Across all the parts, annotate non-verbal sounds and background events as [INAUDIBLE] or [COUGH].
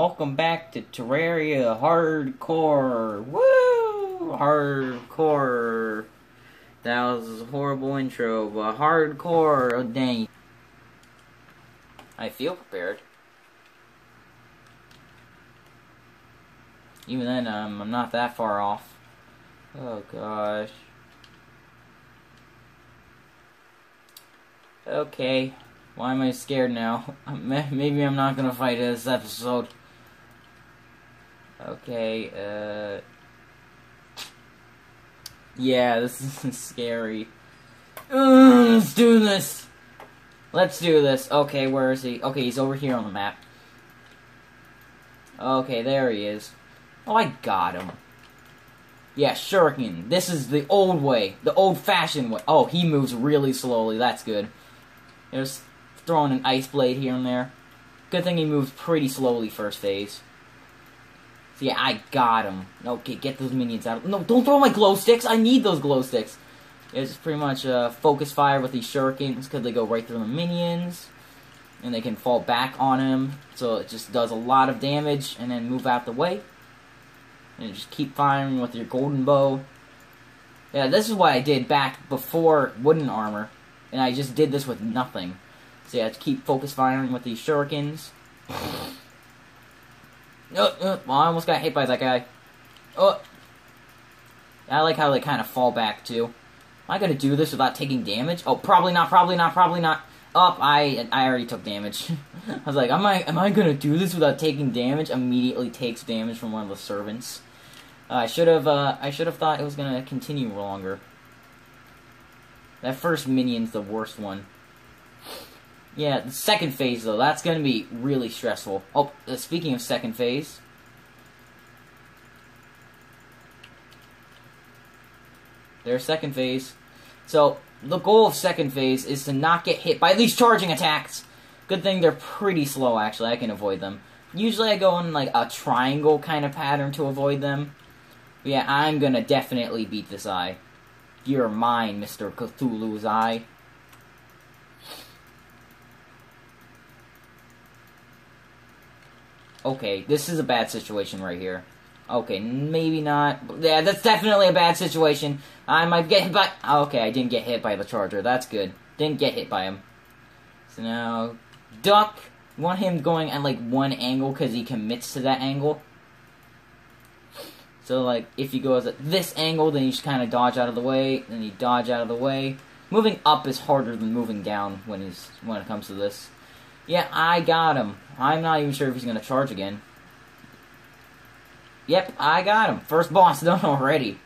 Welcome back to Terraria Hardcore. Woo! Hardcore. That was a horrible intro, but hardcore. Oh, dang. I feel prepared. Even then, um, I'm not that far off. Oh, gosh. Okay. Why am I scared now? [LAUGHS] Maybe I'm not gonna fight this episode. Okay, uh... Yeah, this [LAUGHS] is scary. Ugh, let's do this! Let's do this. Okay, where is he? Okay, he's over here on the map. Okay, there he is. Oh, I got him. Yeah, Shuriken. This is the old way. The old-fashioned way. Oh, he moves really slowly. That's good. There's throwing an ice blade here and there. Good thing he moves pretty slowly first phase. Yeah, I got him. Okay, get those minions out. No, don't throw my glow sticks. I need those glow sticks. It's pretty much uh, focus fire with these shurikens because they go right through the minions. And they can fall back on him. So it just does a lot of damage and then move out the way. And just keep firing with your golden bow. Yeah, this is what I did back before wooden armor. And I just did this with nothing. So yeah, keep focus firing with these shurikens. [LAUGHS] Oh, oh, well, I almost got hit by that guy. Oh. I like how they kind of fall back, too. Am I going to do this without taking damage? Oh, probably not, probably not, probably not. Up, oh, I I already took damage. [LAUGHS] I was like, am I am I gonna do this without taking damage? Immediately takes damage from one of the servants. Uh, I should have uh, I should have thought it was gonna continue longer. That first minion's the worst one. Yeah, the second phase, though, that's going to be really stressful. Oh, uh, speaking of second phase... There's second phase. So, the goal of second phase is to not get hit by these charging attacks! Good thing they're pretty slow, actually. I can avoid them. Usually I go in, like, a triangle kind of pattern to avoid them. But yeah, I'm gonna definitely beat this eye. You're mine, Mr. Cthulhu's eye. Okay, this is a bad situation right here. Okay, maybe not. Yeah, that's definitely a bad situation. I might get hit by... Okay, I didn't get hit by the charger. That's good. Didn't get hit by him. So now, duck. Want him going at, like, one angle because he commits to that angle. So, like, if he goes at this angle, then you just kind of dodge out of the way. Then you dodge out of the way. Moving up is harder than moving down when he's when it comes to this. Yeah, I got him. I'm not even sure if he's going to charge again. Yep, I got him. First boss [LAUGHS] done already.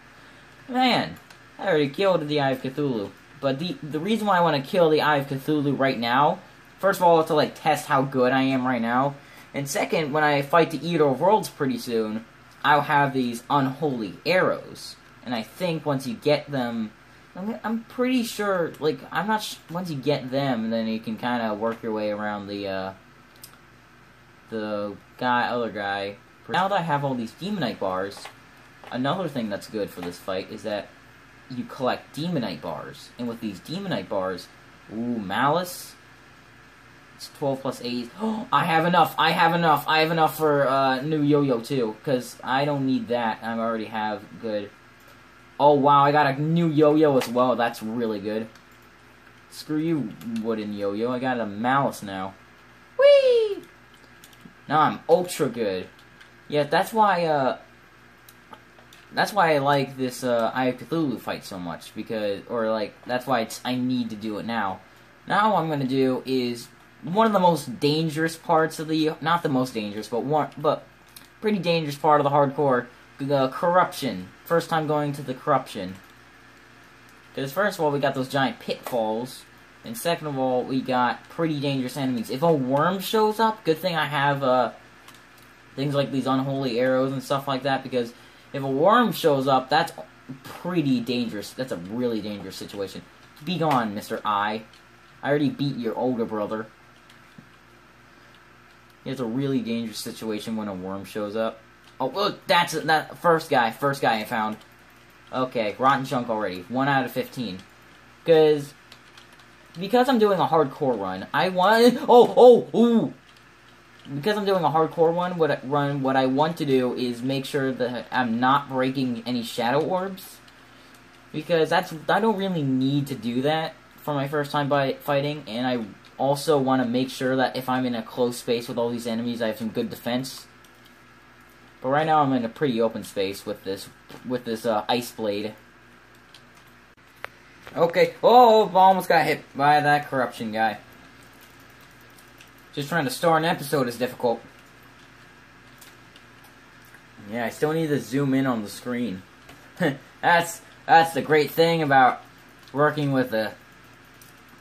Man, I already killed the Eye of Cthulhu. But the the reason why I want to kill the Eye of Cthulhu right now, first of all, to like test how good I am right now. And second, when I fight the Eater of Worlds pretty soon, I'll have these unholy arrows. And I think once you get them I'm, I'm pretty sure, like, I'm not sh once you get them, then you can kind of work your way around the, uh, the guy, other guy. Now that I have all these Demonite bars, another thing that's good for this fight is that you collect Demonite bars. And with these Demonite bars, ooh, Malaise, it's 12 plus 8. Oh, [GASPS] I have enough, I have enough, I have enough for, uh, new Yo-Yo too, because I don't need that, I already have good Oh, wow, I got a new yo-yo as well. That's really good. Screw you, wooden yo-yo. I got a Malaise now. Whee! Now I'm ultra good. Yeah, that's why, uh... That's why I like this, uh, Eye of Cthulhu fight so much, because, or, like, that's why I need to do it now. Now what I'm gonna do is one of the most dangerous parts of the, not the most dangerous, but one, but pretty dangerous part of the hardcore the corruption. First time going to the corruption. Because first of all, we got those giant pitfalls. And second of all, we got pretty dangerous enemies. If a worm shows up, good thing I have uh, things like these unholy arrows and stuff like that. Because if a worm shows up, that's pretty dangerous. That's a really dangerous situation. Be gone, Mr. Eye. I already beat your older brother. It's a really dangerous situation when a worm shows up. Oh, look, that's that first guy. First guy I found. Okay, rotten chunk already. One out of fifteen. Because because I'm doing a hardcore run, I want. [LAUGHS] Oh, oh, ooh. because I'm doing a hardcore one, what I, run, what I want to do is make sure that I'm not breaking any shadow orbs, because that's I don't really need to do that for my first time by fighting, and I also want to make sure that if I'm in a close space with all these enemies, I have some good defense. But right now I'm in a pretty open space with this with this uh, ice blade. Okay. Oh, almost got hit by that corruption guy. Just trying to start an episode is difficult. Yeah, I still need to zoom in on the screen. [LAUGHS] that's that's the great thing about working with a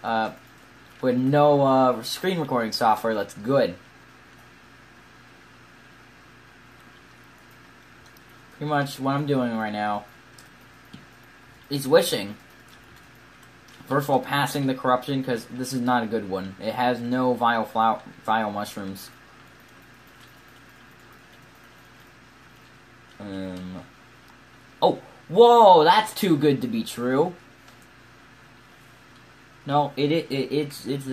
uh, with no uh, screen recording software that's good. Pretty much what I'm doing right now is wishing First of all, passing the corruption because this is not a good one. It has no vile flower, vile mushrooms. Um. Oh, whoa! That's too good to be true. No, it, it, it it's it's.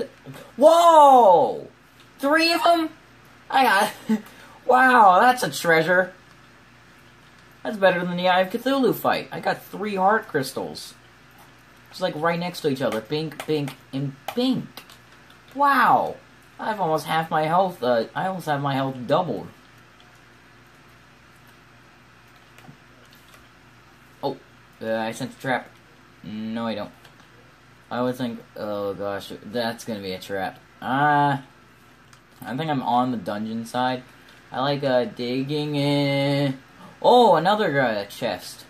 Whoa! Three of them. I got. [LAUGHS] wow, that's a treasure. That's better than the Eye of Cthulhu fight. I got three heart crystals. It's like right next to each other. Bink, bink, and bink. Wow. I've almost half my health, uh, I almost have my health doubled. Oh, uh, I sent a trap. No, I don't. I would think, oh gosh, that's gonna be a trap. Ah, uh, I think I'm on the dungeon side. I like, uh, digging in. Oh, another, uh, chest.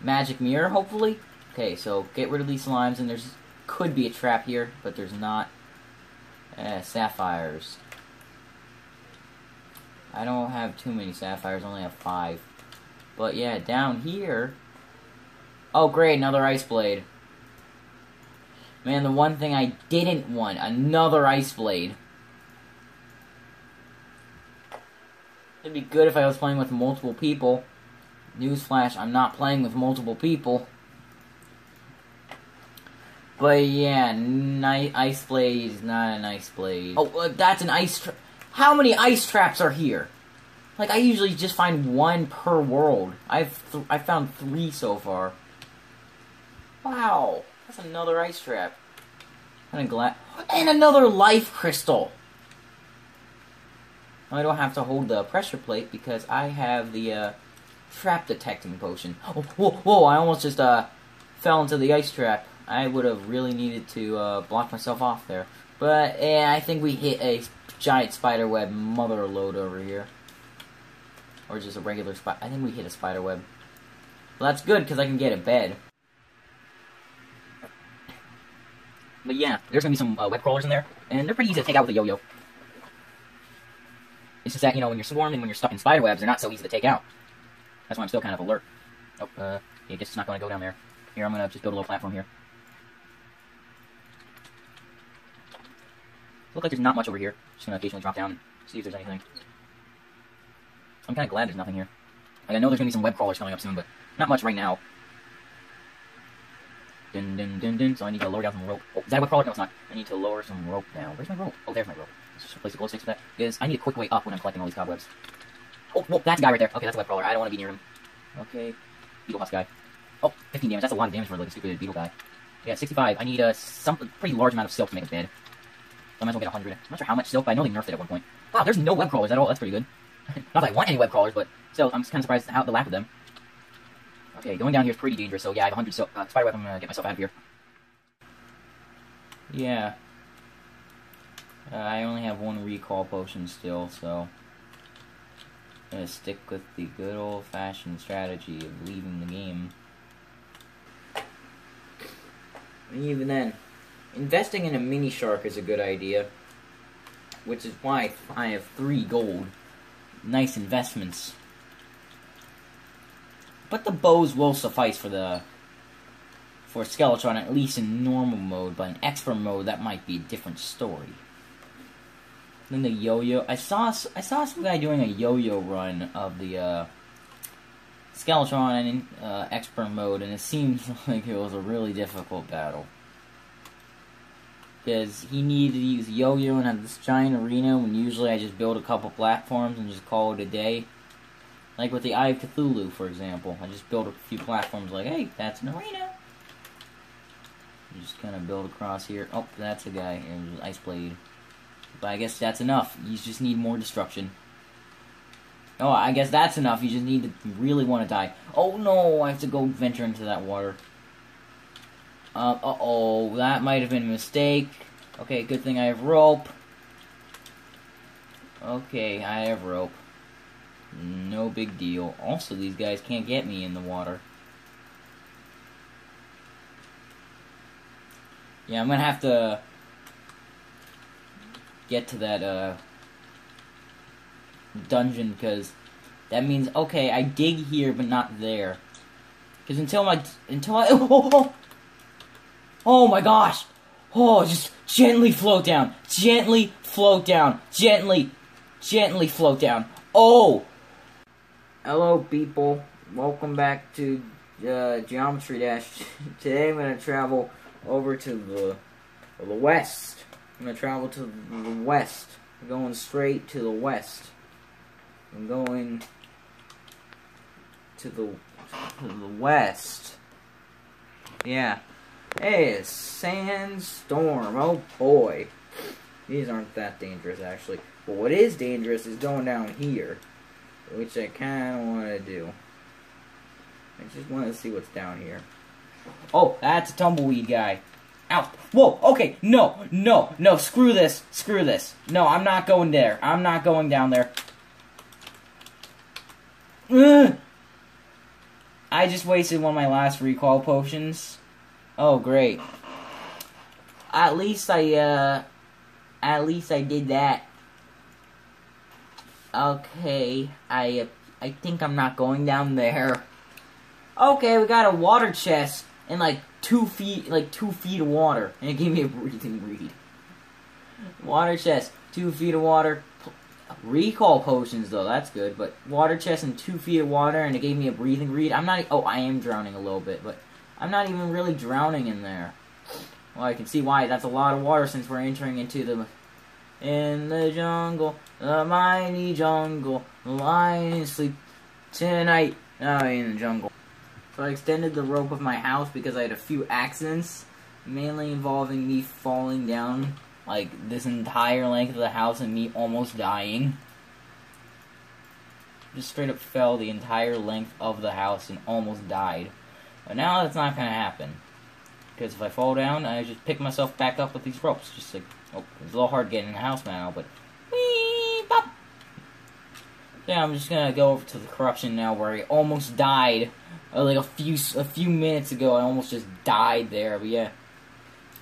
Magic mirror, hopefully? Okay, so get rid of these slimes, and there's could be a trap here, but there's not. Eh, sapphires. I don't have too many sapphires, only have five. But yeah, down here... Oh great, another ice blade. Man, the one thing I didn't want, another ice blade. It'd be good if I was playing with multiple people. Newsflash, I'm not playing with multiple people. But yeah, ice blade is not an ice blade. Oh, uh, that's an ice. Tra- How many ice traps are here? Like I usually just find one per world. I've I found three so far. Wow, that's another ice trap. And a glass and another life crystal. I don't have to hold the pressure plate because I have the uh, trap detecting potion. Oh, whoa, whoa! I almost just uh fell into the ice trap. I would have really needed to uh, block myself off there. But yeah, I think we hit a giant spider web mother load over here. Or just a regular spider. I think we hit a spider web. Well, that's good because I can get a bed. But yeah, there's gonna be some uh, web crawlers in there, and they're pretty easy to take out with a yo-yo. It's just that, you know, when you're swarmed and when you're stuck in spider webs, they're not so easy to take out. That's why I'm still kind of alert. Oh, uh, yeah, just not gonna go down there. Here, I'm gonna just build a little platform here. Look like there's not much over here. Just gonna occasionally drop down and see if there's anything. I'm kind of glad there's nothing here. Like, I know there's gonna be some web crawlers coming up soon, but not much right now. So I need to lower down some rope. Oh, is that a web crawler? No, it's not. I need to lower some rope down. Where's my rope? Oh, there's my rope. Let's just replace the glow sticks with that. Because I need a quick way up when I'm collecting all these cobwebs. Oh, whoa, that's a guy right there. Okay, that's a web crawler. I don't want to be near him. Okay. Beetle husk guy. Oh, 15 damage. That's a lot of damage for like a stupid beetle guy. Yeah, 65. I need a some pretty large amount of silk to make a bed. I might as well get 100. I'm not sure how much silk, but I know they nerfed it at one point. Wow, there's no web crawlers at all. That's pretty good. [LAUGHS] not that I want any web crawlers, but still, I'm kind of surprised at the lack of them. Okay, going down here is pretty dangerous, so yeah, I have 100 so, Uh, spiderweb, I'm gonna get myself out of here. Yeah. Uh, I only have one recall potion still, so... I'm gonna stick with the good old-fashioned strategy of leaving the game. Even then, investing in a mini shark is a good idea, which is why I have three gold. Nice investments. But the bows will suffice for the for Skeletron, at least in normal mode, but in expert mode, that might be a different story. Then the yo-yo, I saw I saw some guy doing a yo-yo run of the uh, Skeletron in uh, expert mode, and it seems [LAUGHS] like it was a really difficult battle. Because he needed to use yo-yo and have this giant arena when usually I just build a couple platforms and just call it a day. Like with the Eye of Cthulhu, for example. I just build a few platforms like, hey, that's an arena. You just kind of build across here. Oh, that's a guy. There's Ice Blade. But I guess that's enough. You just need more destruction. Oh, I guess that's enough. You just need to really want to die. Oh no, I have to go venture into that water. Uh, uh oh, that might have been a mistake. Okay, good thing I have rope. Okay, I have rope. No big deal. Also, these guys can't get me in the water. Yeah, I'm gonna have to get to that, uh, dungeon because that means okay, I dig here but not there. Because until my until I oh, [LAUGHS] oh, oh my gosh, oh just gently float down, gently float down, gently, gently float down. Oh, hello people, welcome back to uh, Geometry Dash. [LAUGHS] Today I'm gonna travel over to the the west. I'm gonna travel to the west. I'm going straight to the west. I'm going to the to the west. Yeah. Hey, sandstorm. Oh boy. These aren't that dangerous actually. But what is dangerous is going down here. Which I kinda wanna do. I just wanna see what's down here. Oh, that's a tumbleweed guy. Ow. Whoa, okay, no, no, no, screw this, screw this. No, I'm not going there. I'm not going down there. Ugh. [SIGHS] I just wasted one of my last recall potions. Oh, great. At least I, uh, at least I did that. Okay, I, I think I'm not going down there. Okay, we got a water chest and like two feet, like two feet of water, and it gave me a breathing reed. Water chest, two feet of water, recall potions though, that's good. But water chest and two feet of water, and it gave me a breathing reed. I'm not. Oh, I am drowning a little bit, but I'm not even really drowning in there. Well, I can see why. That's a lot of water since we're entering into the in the jungle, the mighty jungle. The lions sleep tonight. Oh, in the jungle. So I extended the rope of my house because I had a few accidents, mainly involving me falling down like this entire length of the house and me almost dying. Just straight up fell the entire length of the house and almost died. But now that's not gonna happen. Because if I fall down, I just pick myself back up with these ropes. Just like, oh, it's a little hard getting in the house now, but wee pop. Yeah, I'm just gonna go over to the corruption now where I almost died. Uh, like a few a few minutes ago, I almost just died there. But yeah,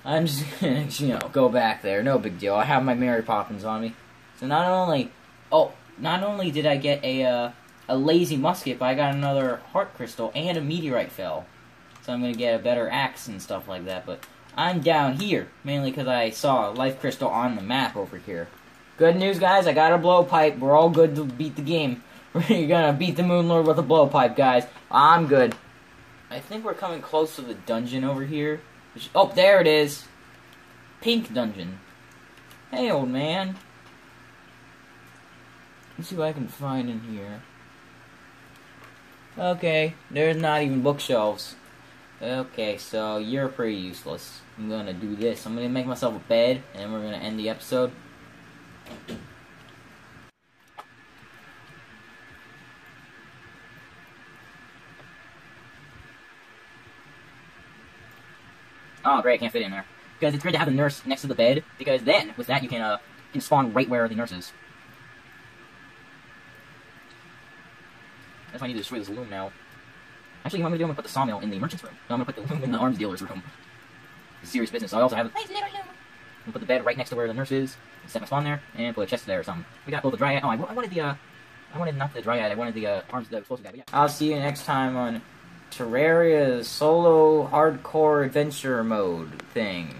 I'm just [LAUGHS] gonna, you know, go back there. No big deal. I have my Mary Poppins on me. So not only, oh, not only did I get a, uh, a lazy musket, but I got another heart crystal and a meteorite fell. So I'm gonna get a better axe and stuff like that. But I'm down here, mainly because I saw a life crystal on the map over here. Good news, guys, I got a blowpipe. We're all good to beat the game. [LAUGHS] We're gonna beat the Moon Lord with a blowpipe, guys. I'm good. I think we're coming close to the dungeon over here. Oh, there it is. Pink dungeon. Hey, old man. Let's see what I can find in here. Okay, there's not even bookshelves. Okay, so you're pretty useless. I'm gonna do this. I'm gonna make myself a bed, and we're gonna end the episode. Oh, great, I can't fit in there. Because it's great to have the nurse next to the bed, because then, with that, you can, uh, can spawn right where the nurse is. That's why I need to destroy this loom now. Actually, you know what I'm gonna do? I'm gonna put the sawmill in the merchant's room. No, I'm gonna put the loom [LAUGHS] in the arms dealer's room. It's serious business. So I also have. a place I'm gonna put the bed right next to where the nurse is. Set my spawn there, and put a chest there or something. We got oh the dryad. Oh, I, I wanted the uh, I wanted not the dryad. I wanted the uh, arms the explosive guy. But yeah. I'll see you next time on Terraria's solo hardcore adventure mode thing.